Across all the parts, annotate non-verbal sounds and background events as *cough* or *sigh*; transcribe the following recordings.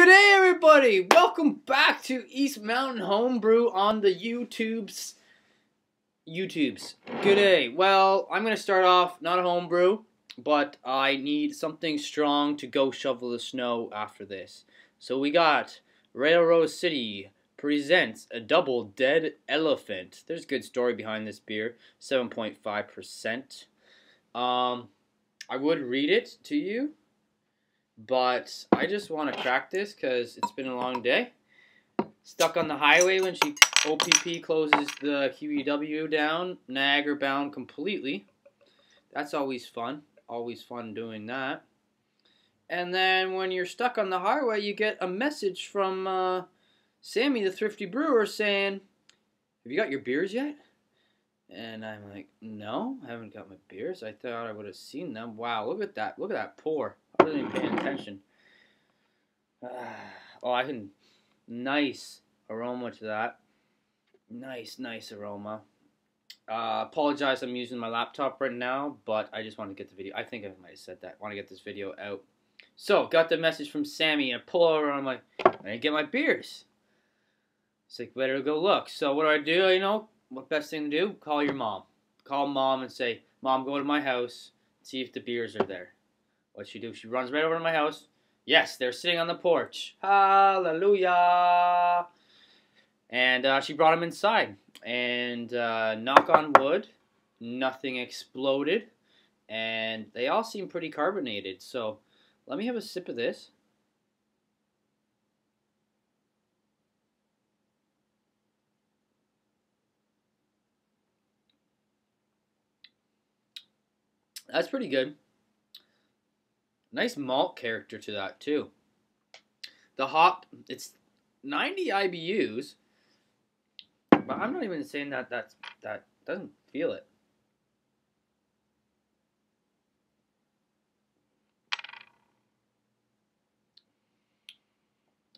G'day everybody! Welcome back to East Mountain Homebrew on the YouTubes. YouTubes. Good day. Well, I'm gonna start off not a homebrew, but I need something strong to go shovel the snow after this. So we got Railroad City presents a double dead elephant. There's a good story behind this beer. 7.5%. Um, I would read it to you but I just want to crack this because it's been a long day. Stuck on the highway when she OPP closes the QEW down, Niagara bound completely. That's always fun. Always fun doing that. And then when you're stuck on the highway, you get a message from uh, Sammy, the thrifty brewer, saying, Have you got your beers yet? And I'm like, No, I haven't got my beers. I thought I would have seen them. Wow, look at that. Look at that pour. Wasn't paying attention. *sighs* oh, I can. Nice aroma to that. Nice, nice aroma. Uh, apologize, I'm using my laptop right now, but I just want to get the video. I think I might have said that. Want to get this video out. So, got the message from Sammy, and I pull over, and I'm like, I didn't get my beers. It's like, better go look. So, what do I do? You know, what best thing to do? Call your mom. Call mom and say, Mom, go to my house, see if the beers are there. What she do? She runs right over to my house. Yes, they're sitting on the porch. Hallelujah. And uh, she brought them inside. And uh, knock on wood, nothing exploded. And they all seem pretty carbonated. So let me have a sip of this. That's pretty good. Nice malt character to that too. The hop, it's 90 IBUs, but I'm not even saying that that's that doesn't feel it.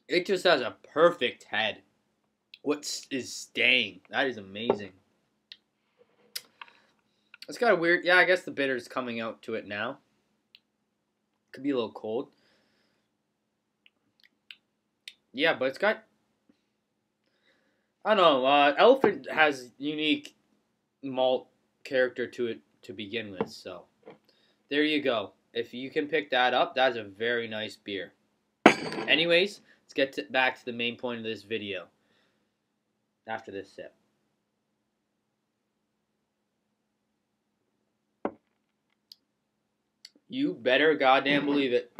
It just has a perfect head. What is staying? That is amazing. It's got a weird, yeah, I guess the bitter is coming out to it now. Could be a little cold. Yeah, but it's got. I don't know. Uh, Elephant has unique malt character to it to begin with, so there you go. If you can pick that up, that's a very nice beer. Anyways, let's get to, back to the main point of this video. After this sip. You better goddamn believe it.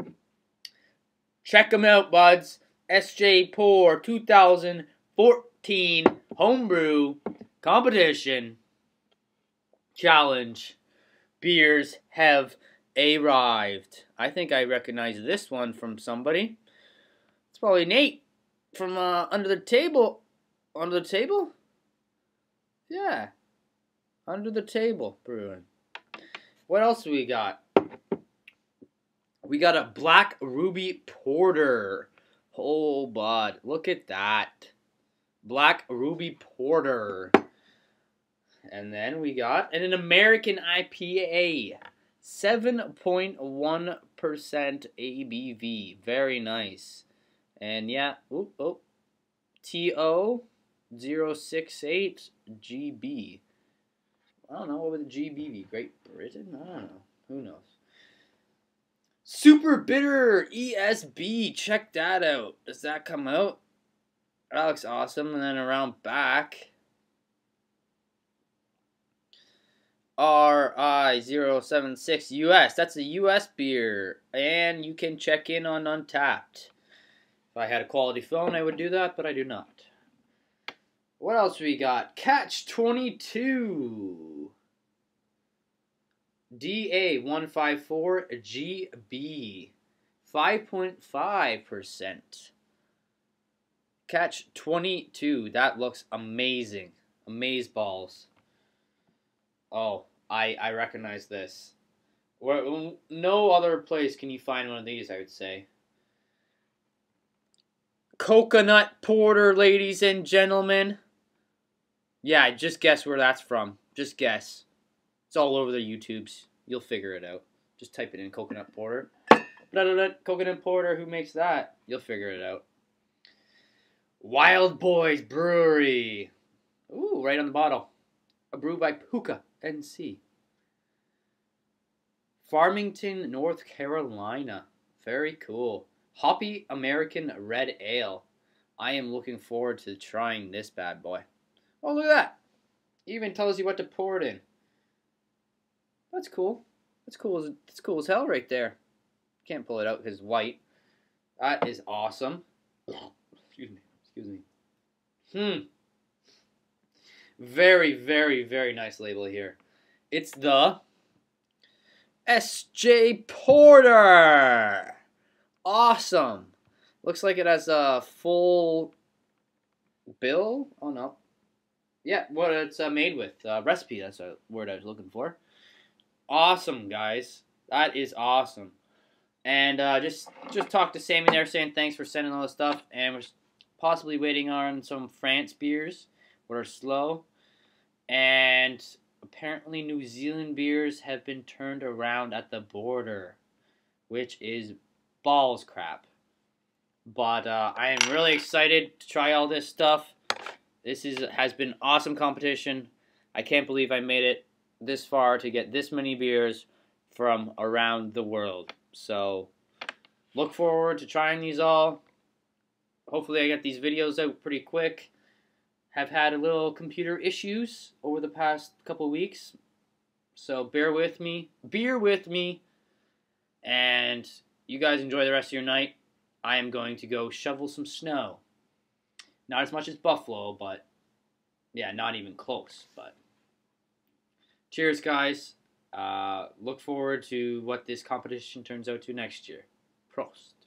Check them out, buds. SJPorr 2014 Homebrew Competition Challenge. Beers have arrived. I think I recognize this one from somebody. It's probably Nate from uh, under the table. Under the table? Yeah. Under the table brewing. What else we got? We got a Black Ruby Porter. Oh, bud. Look at that. Black Ruby Porter. And then we got an American IPA. 7.1% ABV. Very nice. And yeah, oh, oh. TO 068 GB. I don't know, what would the GB be? Great Britain? I don't know. Who knows? Super Bitter ESB. Check that out. Does that come out? That looks awesome. And then around back. RI076 US. That's a US beer. And you can check in on Untappd. If I had a quality phone, I would do that, but I do not. What else we got? Catch 22. DA154GB, 5.5%. Catch 22. That looks amazing. Amaze balls. Oh, I I recognize this. Where, no other place can you find one of these, I would say. Coconut porter, ladies and gentlemen. Yeah, just guess where that's from. Just guess. It's all over the YouTubes. You'll figure it out. Just type it in coconut porter. coconut porter. Who makes that? You'll figure it out. Wild Boys Brewery. Ooh, right on the bottle. A brew by Puka NC. Farmington, North Carolina. Very cool. Hoppy American Red Ale. I am looking forward to trying this bad boy. Oh, look at that. Even tells you what to pour it in. That's cool. That's cool as that's cool as hell right there. Can't pull it out because white. That is awesome. Excuse me. Excuse me. Hmm. Very, very, very nice label here. It's the S.J. Porter. Awesome. Looks like it has a full bill. Oh no. Yeah, what it's uh, made with. Uh, recipe, that's a word I was looking for. Awesome, guys. That is awesome. And uh, just just talk to Sammy there saying thanks for sending all the stuff. And we're possibly waiting on some France beers, what are slow. And apparently New Zealand beers have been turned around at the border, which is balls crap. But uh, I am really excited to try all this stuff. This is has been awesome competition. I can't believe I made it this far to get this many beers from around the world. So look forward to trying these all. Hopefully I get these videos out pretty quick. Have had a little computer issues over the past couple weeks. So bear with me. Beer with me. And you guys enjoy the rest of your night. I am going to go shovel some snow. Not as much as Buffalo, but yeah, not even close. But cheers, guys. Uh, look forward to what this competition turns out to next year. Prost.